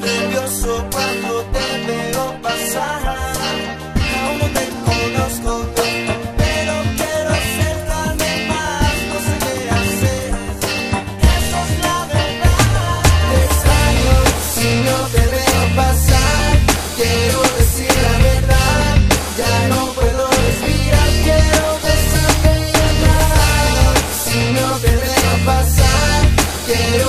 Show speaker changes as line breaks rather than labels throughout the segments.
nervioso cuando te veo pasar. Aún no te pero quiero acercarme más. No sé qué hacer. Eso es la verdad. Te si no te veo pasar. Quiero decir la verdad. Ya no puedo respirar. Quiero besarte y. Si no te veo pasar. Quiero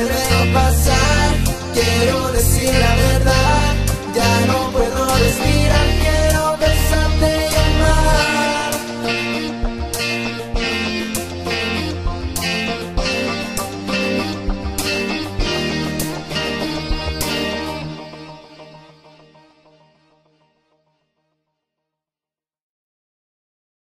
volverá a pasar. Quiero decir la verdad, ya no puedo respirar.